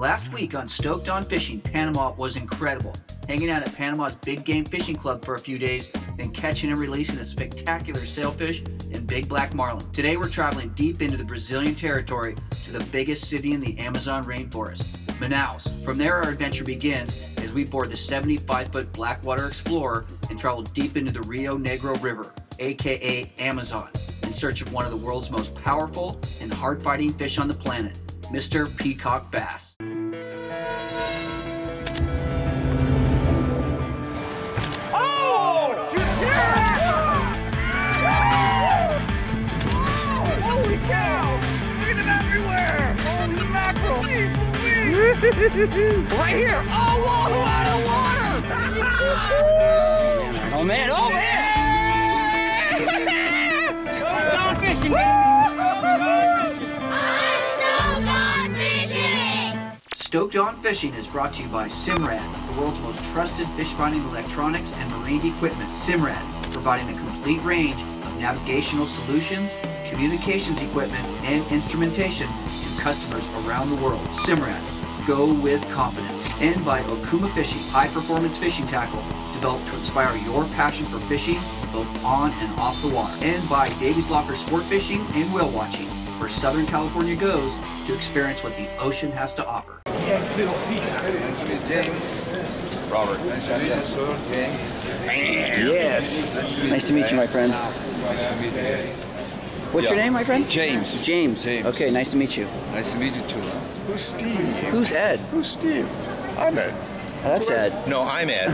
Last week on Stoked on Fishing, Panama was incredible. Hanging out at Panama's Big Game Fishing Club for a few days, then catching and releasing a spectacular sailfish and big black marlin. Today we're traveling deep into the Brazilian territory to the biggest city in the Amazon rainforest, Manaus. From there our adventure begins as we board the 75 foot Blackwater Explorer and travel deep into the Rio Negro River, aka Amazon, in search of one of the world's most powerful and hard fighting fish on the planet, Mr. Peacock Bass. Oh! Holy cow! Look at them everywhere! Holy mackerel! right here! Oh, whoa, out of the water! Oh man, oh man! Dog fishing, Stoked on Fishing is brought to you by Simrad, the world's most trusted fish finding electronics and marine equipment. Simrad, providing a complete range of navigational solutions, communications equipment, and instrumentation to customers around the world. Simrad, go with confidence. And by Okuma Fishing, high performance fishing tackle developed to inspire your passion for fishing both on and off the water. And by Davey's Locker Sport Fishing and Whale Watching, where Southern California goes to experience what the ocean has to offer. Nice to meet James. Robert. Nice to meet you, sir. James. Yes. Nice to meet Nice to meet you, my friend. Nice to meet you. What's your name, my friend? James. James. James. Okay, nice to meet you. Nice to meet you too. Who's Steve? Who's Ed? Who's Steve? I'm Ed. Oh, that's Ed. No, I'm Ed.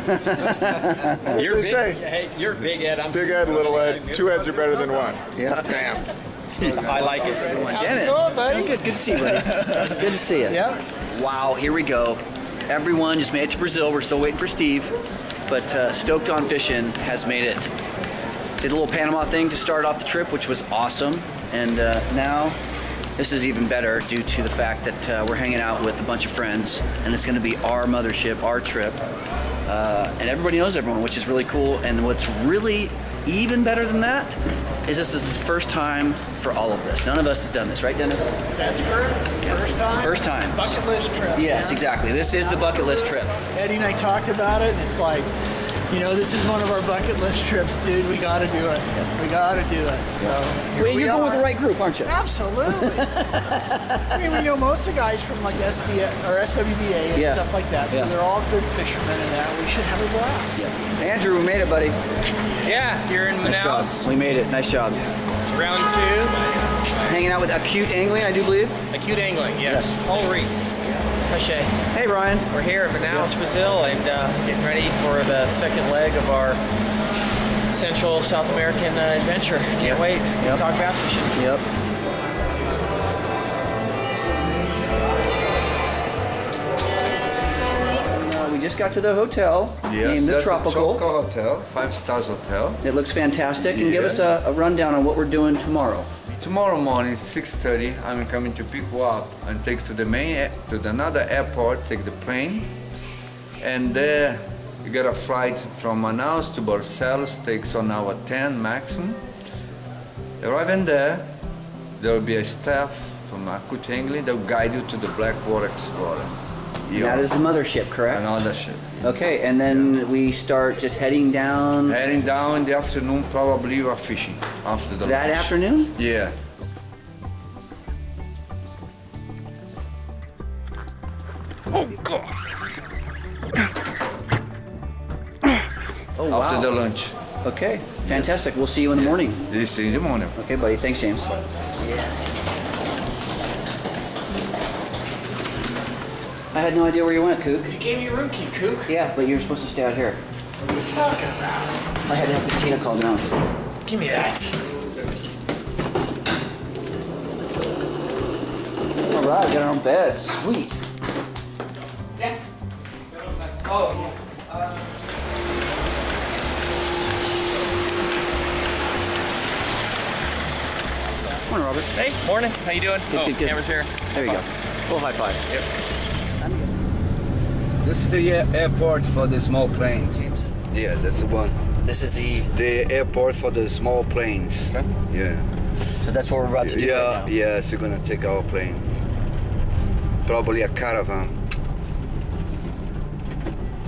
What you're did big. say? Hey, you're big Ed. I'm Big Ed, little Ed. Two Eds are better than one. Yeah. Damn. I like it. Dennis. Oh, good, good to see you, buddy. good to see you. Yeah. Wow, here we go. Everyone just made it to Brazil. We're still waiting for Steve, but uh, Stoked on Fishing has made it. Did a little Panama thing to start off the trip, which was awesome, and uh, now this is even better due to the fact that uh, we're hanging out with a bunch of friends, and it's going to be our mothership, our trip, uh, and everybody knows everyone, which is really cool. And what's really even better than that is this is the first time for all of this. None of us has done this, right, Dennis? That's first, first time. First time. Bucket list trip. Yes, exactly. This is the bucket list trip. Eddie and I talked about it, and it's like, you know, this is one of our bucket list trips, dude. We got to do it. We got to do it. So here Well, you're going with the right group, aren't you? Absolutely. I mean, we know most of the guys from like SBA or SWBA and Yeah. stuff like that, so Yeah. they're all good fishermen and that. We should have a blast. Andrew, we made it, buddy. Yeah, you're in Nice. Manaus. We made it. Nice job. Round two. Hanging out with Acute Angling, I do believe. Acute angling. Yes. Yes. Paul Reese. Hey, Ryan. We're here at Manaus, Brazil, and uh, getting ready for the second leg of our Central South American uh, adventure. Can't wait. Yep. Dog bass fishing. Yep. Just got to the hotel Yes, named the Tropical. the Tropical Hotel, five stars hotel. It looks fantastic. And give us a, a rundown on what we're doing tomorrow. Tomorrow morning, 6:30, I'm coming to pick you up and take to the main eh, to the another airport. Take the plane, and there you get a flight from Manaus to Barcelos. Takes one hour 10 maximum. Arriving there, there will be a staff from Acute that will guide you to the Blackwater Explorer. And that is the mothership, correct? another ship. Okay, and then we start just heading down Heading down in the afternoon, probably you are fishing after the that lunch. afternoon. Yeah. Oh, god. Oh, after wow. the lunch. Okay, fantastic. We'll see you in the morning. This in the morning. Okay, buddy. Thanks, James. I had no idea where you went, Kook. You gave me a room key, Kook. Yeah, but you're supposed to stay out here. What are you talking about? I had to have Katina call down. Give me that. All right, got our own bed. Sweet. Yeah. Oh, yeah. Uh, morning, Robert. Hey, morning. How you doing? Good, oh, good, good. camera's here. There you go. A Little high five. This is the uh, airport for the small planes. Yeah, that's the one. This is the. The airport for the small planes. Okay. Yeah. So that's what we're about to do yeah, right now. yes, you're gonna take our plane. Probably a caravan.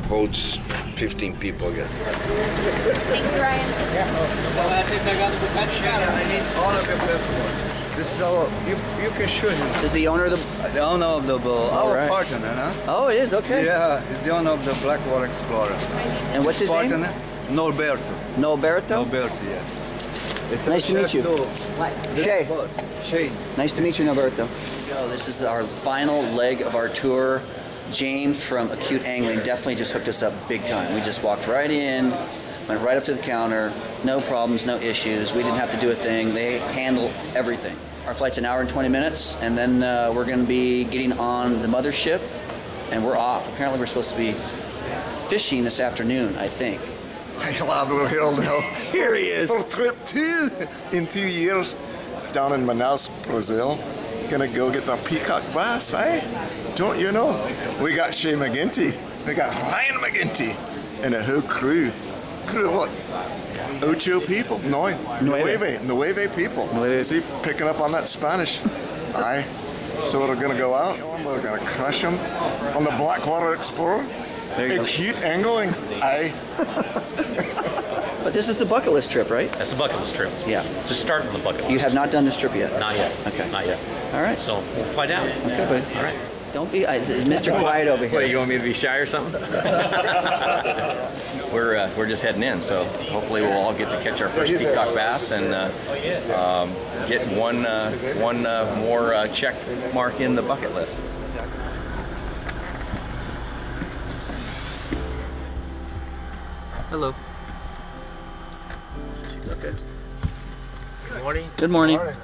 Holds 15 people, I guess. Thank you, Ryan. Yeah. Well, I think I got the pet I need all of your passports. This is our, you, you can show him. Is the owner of the? Uh, the owner of the boat, our right. partner, huh? Oh, it is okay. Yeah, he's the owner of the Blackwater Explorer. And what's his name? partner, Norberto. Norberto. Norberto, yes. It's Nice to meet you. This Shay. is. Shay. Nice to meet you, Norberto. This is our final leg of our tour. James from Acute Angling definitely just hooked us up big time. We just walked right in, went right up to the counter, no problems, no issues. We didn't have to do a thing. They handle everything. Our flight's an hour and 20 minutes, and then uh, we're going to be getting on the mothership, and we're off. Apparently, we're supposed to be fishing this afternoon, I think. Hey, lad, we're here now. Here he is. For trip two in two years down in Manaus, Brazil. Gonna go get the peacock bass, eh? Don't you know? We got Shay McGinty. We got Ryan McGinty. And a whole crew. Crew what? Ocho people? No. Nueve. Nueve people. Nueve. See, picking up on that Spanish. Aye. So we're gonna go out. We're gonna crush them on the Blackwater Explorer. There you go. Acute angling. Aye. But this is the bucket list trip, right? That's the bucket list trip. Yeah. It's the start of the bucket list. You have not done this trip yet. Not yet. Okay. Not yet. All right. So we'll find out. Okay, buddy. All right. Don't be I, Mr. Quiet over here. What, you want me to be shy or something? we're uh, we're just heading in, so hopefully we'll all get to catch our first peacock bass and uh, um, get one uh, one uh, more uh, check mark in the bucket list. Hello. She's okay. Good morning. Good morning. Nice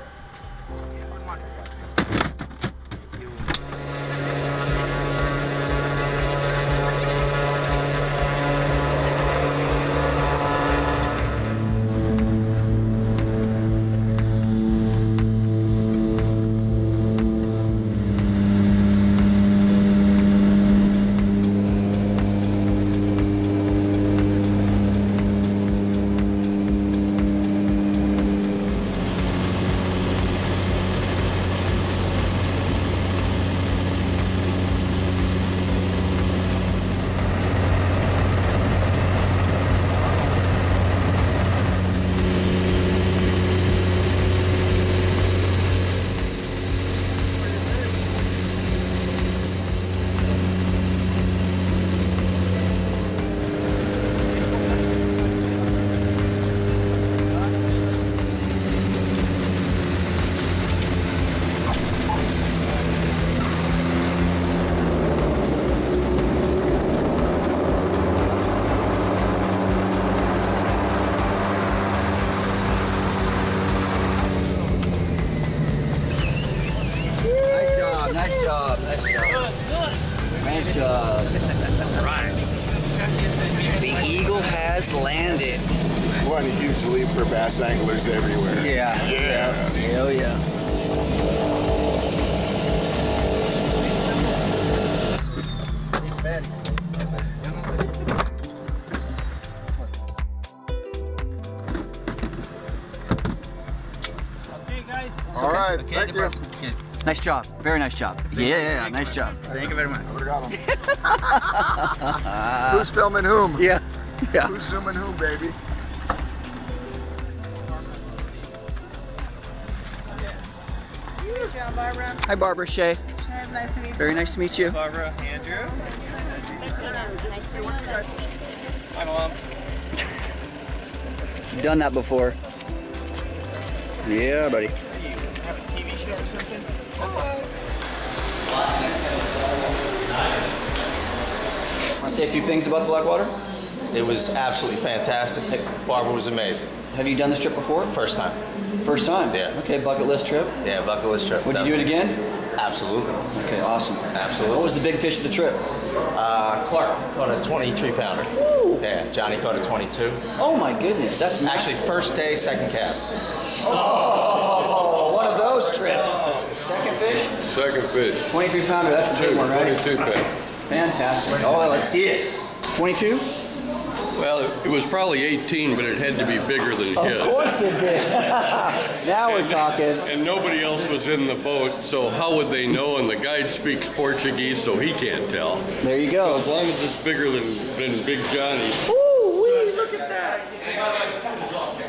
All right. Thank you. Nice job. Very nice job. Yeah, yeah, nice job. Thank you very much. Would've got 'em. Who's filming whom? Yeah. Yeah. Who's zooming who, baby? Barbara. Hi, Barbara Shay. Nice to meet you. Very nice to meet you. Barbara, Andrew. Nice to meet you. Hi, Mom. Done that before. Yeah, buddy. Have a TV or something? Want to say a few things about the Blackwater? It was absolutely fantastic. Barbara was amazing. Have you done this trip before? First time. First time? Yeah. Okay, bucket list trip. Yeah, bucket list trip. Would you do it again? Absolutely. Okay, awesome. Absolutely. What was the big fish of the trip? Uh, Clark caught a 23 pounder. Ooh. Yeah, Johnny caught a 22. Oh my goodness, that's Actually, first day, second cast. Oh, one of those trips. Second fish? Second fish. 23 pounder, that's a big one, right? 22 pound. Fantastic. Oh, let's see it. 22? Well, it was probably 18, but it had to be bigger than Of his. Of course it did. now we're talking. And nobody else was in the boat, so how would they know? And the guide speaks Portuguese, so he can't tell. There you go. So as long as it's bigger than, than Big Johnny. Ooh, wee, look at that.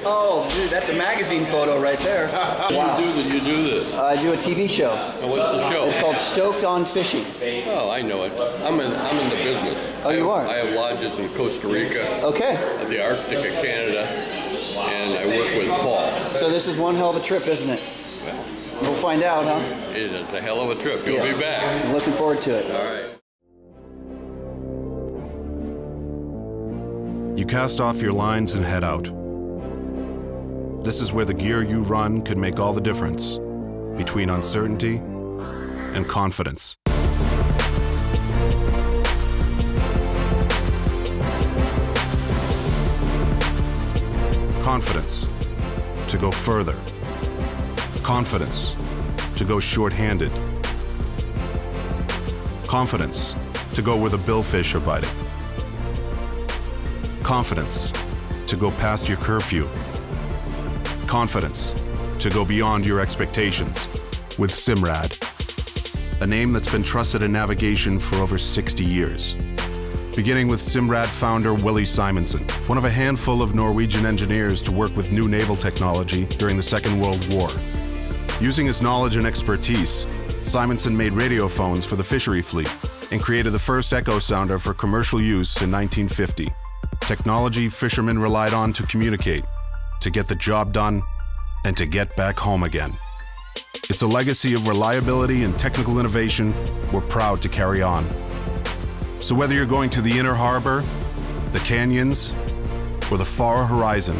Oh, dude, that's a magazine photo right there. Wow. You do, the, you do this. I do a TV show. Oh, what's the show? It's called Stoked on Fishing. Oh, I know it. I'm in, I'm in the business. Oh, you I have, are? I have lodges in Costa Rica. Okay. The Arctic of Canada. And I work with Paul. So this is one hell of a trip, isn't it? We'll find out, huh? It is a hell of a trip. You'll Yeah. be back. I'm looking forward to it. All right. You cast off your lines and head out. This is where the gear you run could make all the difference between uncertainty and confidence. Confidence to go further. Confidence to go short-handed. Confidence to go where the billfish are biting. Confidence to go past your curfew. Confidence to go beyond your expectations with Simrad, a name that's been trusted in navigation for over 60 years. Beginning with Simrad founder Willie Simonsen, one of a handful of Norwegian engineers to work with new naval technology during the Second World War. Using his knowledge and expertise, Simonsen made radio phones for the fishery fleet and created the first echo sounder for commercial use in 1950. Technology fishermen relied on to communicate, to get the job done, and to get back home again. It's a legacy of reliability and technical innovation we're proud to carry on. So whether you're going to the inner harbor, the canyons, or the far horizon,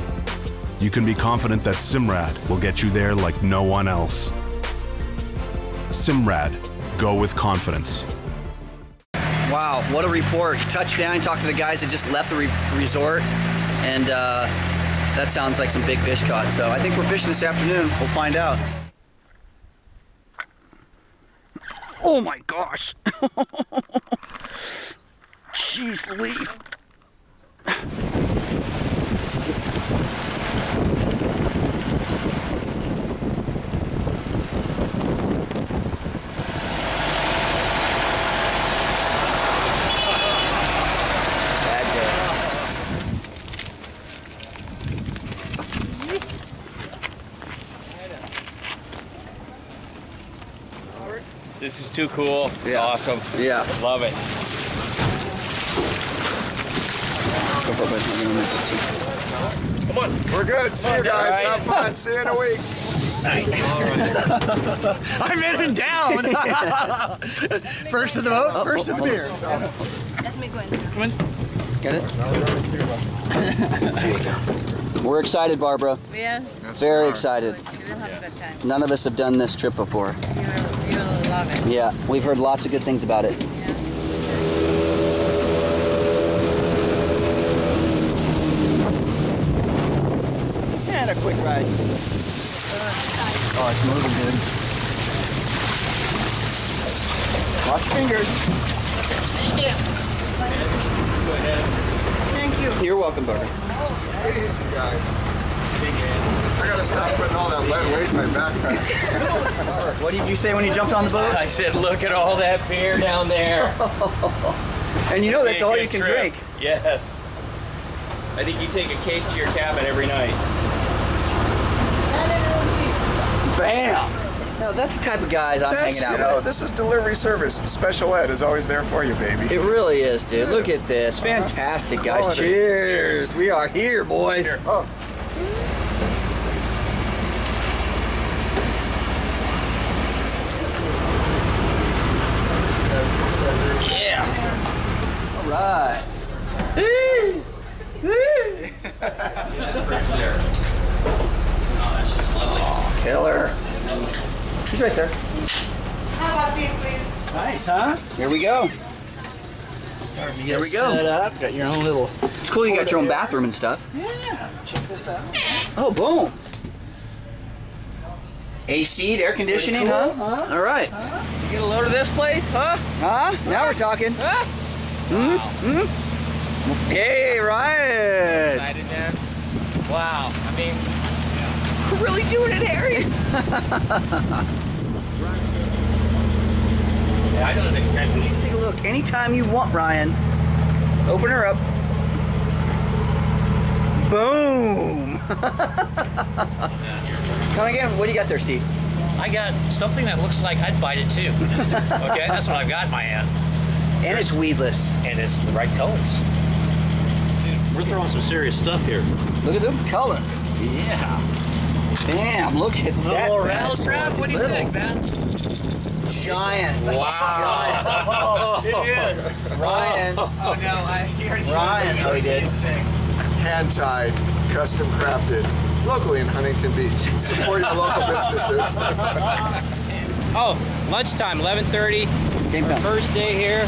you can be confident that Simrad will get you there like no one else. Simrad, go with confidence. Wow, what a report. Touchdown, talked to the guys that just left the re- resort, and uh, that sounds like some big fish caught. So I think we're fishing this afternoon. We'll find out. Oh my gosh. Jeez Louise. Bad day. This is too cool. It's Yeah. awesome. Yeah. Love it. Go for it, bud. I'm gonna make this too. Come on. We're good. See you guys. All right. Have fun. See you in a week. I'm in and down. first of the boat, first of the beer. Let me go in. Come on. Get it? We're excited, Barbara. Yes. Very excited. You will have a good time. None of us have done this trip before. You will, you will love it. Yeah, we've heard lots of good things about it. And a quick ride. Oh, it's moving, dude. Watch your fingers. Thank you. Thank you. You're welcome, Barbara. Easy, guys. I gotta stop putting all that lead weight in my backpack. What did you say when you jumped on the boat? I said, look at all that beer down there. And you know that's all you can trip. drink. Yes. I think you take a case to your cabin every night. Bam! No, that's the type of guys I'm That's, hanging out you know, with. this is delivery service. Special ed is always there for you, baby. It really is, dude. Look at this. Uh-huh. Fantastic, guys. Quality. Cheers. We are here, boys. Here. Oh. Yeah. All right. Killer. He's right there. Have a seat, please. Nice, huh? Here we go. Starting to Here we go. set up. Got your own little. It's cool you got your own bathroom and stuff. Yeah. Check this out. Oh, boom. AC, air conditioning, Pretty huh? huh? All right. You get a load of this place, huh? Huh? Now we're talking. Huh? Hmm? Hmm? Hey, Ryan! Excited, man. Wow. I mean, We're really doing it, Harry. Yeah, I don't expect You take a look anytime you want, Ryan. Open her up. Boom! Come again. What do you got there, Steve? I got something that looks like I'd bite it too. okay, that's what I've got in my hand. And it's weedless. And it's the right colors. Dude, we're throwing some serious stuff here. Look at them colors. Yeah. Damn, Look at that. Little rattle trap? What do you Little. think, man? Giant. Wow. Ryan. Oh no, I hear already showed Ryan. me. Oh, he did. Hand tied, custom crafted, locally in Huntington Beach, supporting the local businesses. oh, lunchtime, 11:30. Game time. First day here.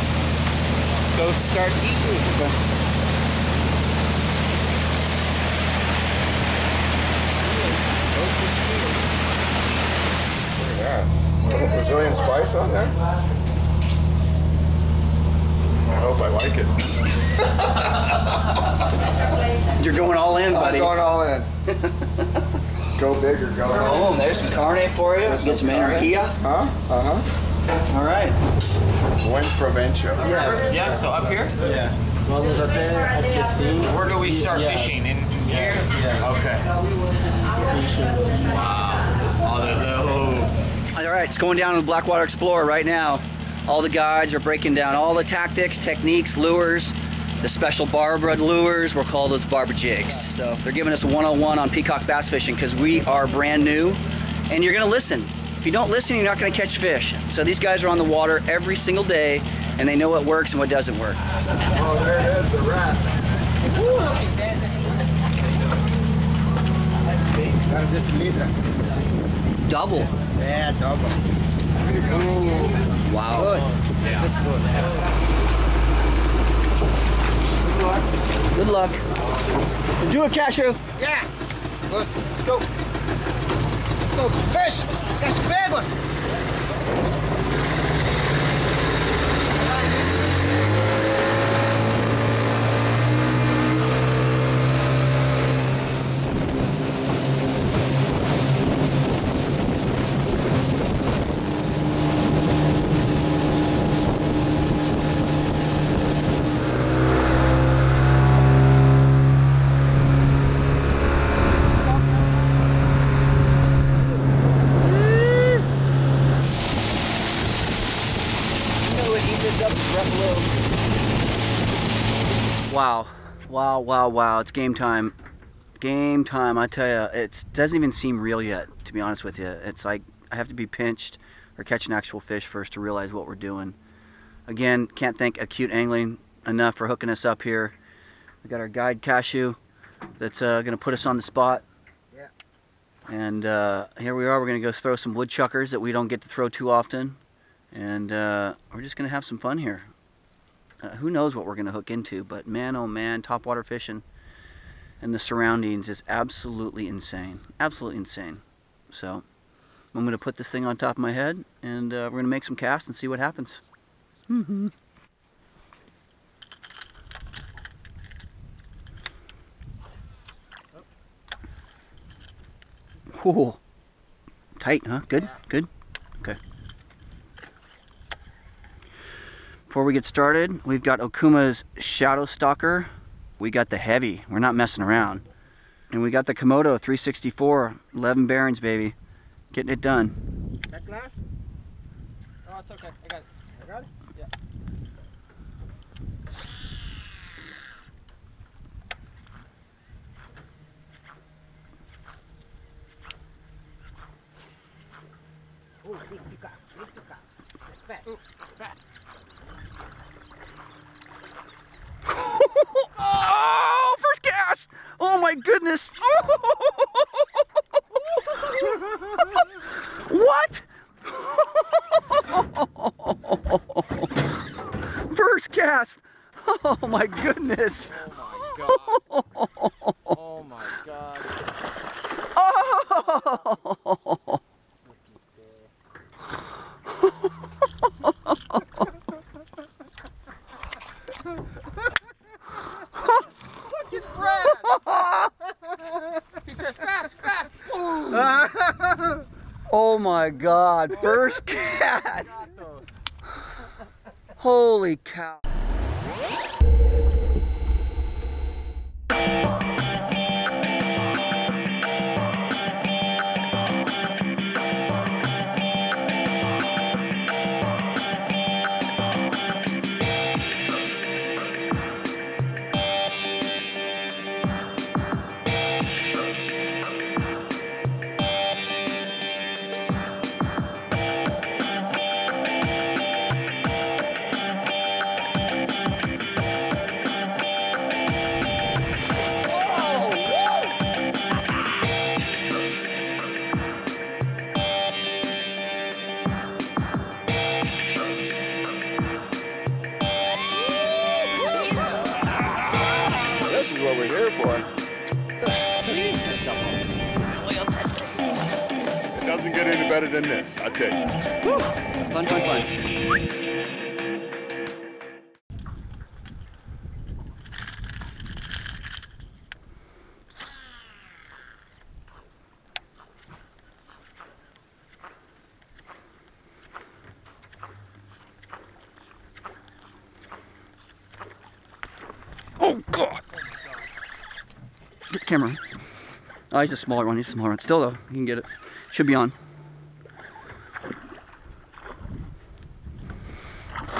Let's go start eating. yeah. Little Brazilian spice on there. I hope I like it. You're going all in, buddy. I'm going all in. go big or go home. Oh, there's some carne for you. Get some energia. Huh? Uh-huh. All right. Buen provencho. Yeah. Yeah. So up here. Yeah. Well, there's up there at Casino. Where do we start Yeah. fishing? In, in here? Yeah. Okay. Wow. Oh, the, the, oh. All right, it's going down to the Blackwater Explorer right now. All the guides are breaking down all the tactics, techniques, lures. The special Barbara lures were called as Barbara jigs. So they're giving us a 101 on peacock bass fishing because we are brand new and you're gonna listen. You don't listen, you're not gonna catch fish. So these guys are on the water every single day and they know what works and what doesn't work. Oh, there it is, the rat. Double. Yeah, double. Ooh. Wow. Good. This is good. Good luck. Do it, Cashew. Yeah. Let's go. Let's go. Fish. Catch a big one. Wow. Wow, wow, wow. It's game time. Game time. I tell you, it doesn't even seem real yet, to be honest with you. It's like I have to be pinched or catch an actual fish first to realize what we're doing. Again, can't thank Acute Angling enough for hooking us up here. We got our guide Cashew that's uh, going to put us on the spot. Yeah. And uh, here we are. We're going to go throw some woodchuckers that we don't get to throw too often. And uh, we're just going to have some fun here. Uh, who knows what we're going to hook into, but man, oh man, topwater fishing and the surroundings is absolutely insane. Absolutely insane. So I'm going to put this thing on top of my head and uh, we're going to make some casts and see what happens. Mm-hmm. Ooh. Tight, huh? Good? Good? Before we get started, we've got Okuma's Shadow Stalker. We got the heavy. We're not messing around. And we got the Komodo 364, 11 bearings, baby. Getting it done. That glass? Oh, it's okay. I got it. I got it? Yeah. Big peacock. Big peacock. Fat. Fat. Oh, first cast! Oh my goodness! what? first cast! Oh my goodness! Oh my god. Oh! my God! Oh, First cast. Holy cow! Than this, I tell you. Fun, fun, fun. Oh God! Get the camera. Oh, he's a smaller one. He's a smaller one. Still though, you can get it. Should be on.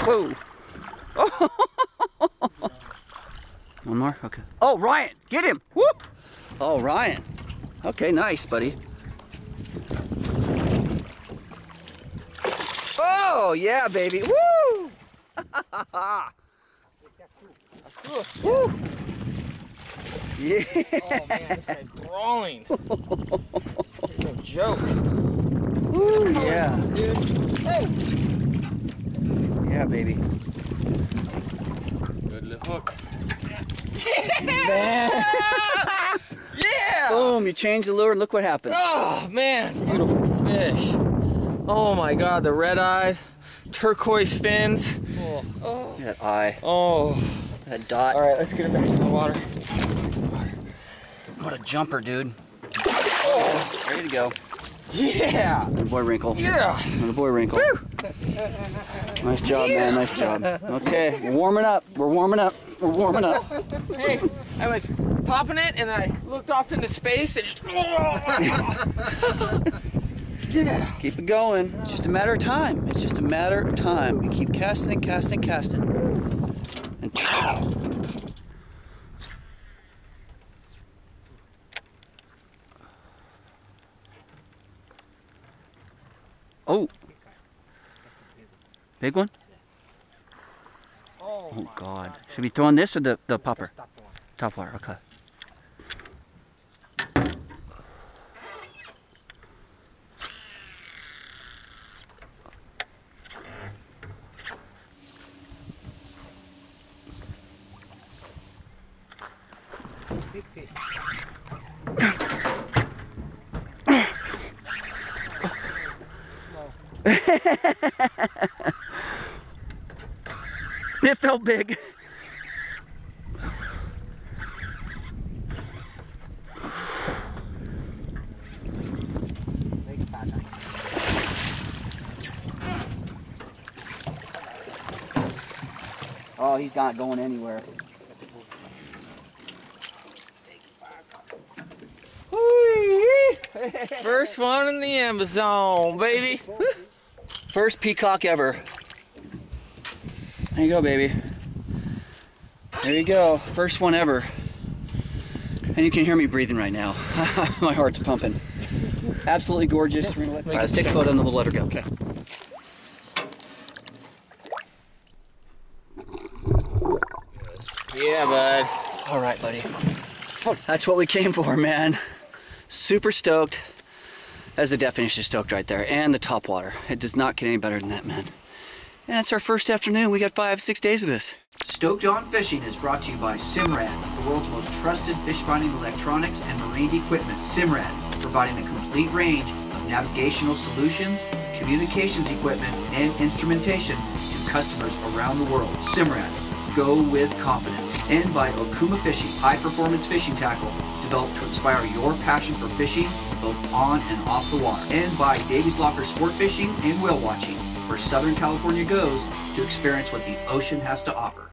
Whoa. Oh. One more? Okay. Oh, Ryan, get him. Woo! Oh, Ryan. Okay, nice, buddy. Oh, yeah, baby. Woo! Woo! Yeah. Oh man, this guy's brawling. no joke. Ooh, yeah. Dude. Hey. Yeah, baby. Good little hook. yeah! Boom, you change the lure and look what happens. Oh man, beautiful fish. Oh my god, the red eye, turquoise fins. Oh. oh. That eye. Oh. That dot. All right, let's get it back to the water. What a jumper, dude. Oh, ready to go. Yeah. The boy wrinkle. Yeah. The boy wrinkle. Nice job, man. Nice job. Okay, we're warming up. We're warming up. We're warming up. Hey, I was popping it and I looked off into space and just. yeah. Keep it going. It's just a matter of time. It's just a matter of time. You keep casting and casting and casting. And pow! Oh! Big one? Oh God. Should we throw on this or the, the popper? Top water, okay. Big fish. It felt big. Oh, he's not going anywhere. First one in the Amazon, baby. First peacock ever. There you go, baby. There you go. First one ever. And you can hear me breathing right now. My heart's pumping. Absolutely gorgeous. All right, let's take a photo and then we'll let her go. Okay. Yeah, bud. All right, buddy. That's what we came for, man. Super stoked. That's the definition of stoked right there. And the top water. It does not get any better than that, man. And that's our first afternoon. We got five, six days of this. Stoked on Fishing is brought to you by Simrad, the world's most trusted fish finding electronics and marine equipment. Simrad, providing a complete range of navigational solutions, communications equipment, and instrumentation to customers around the world. Simrad, go with confidence. And by Okuma Fishing, high performance fishing tackle, developed to inspire your passion for fishing both on and off the water. And by Davey's Locker Sport Fishing and Whale Watching, where Southern California goes to experience what the ocean has to offer.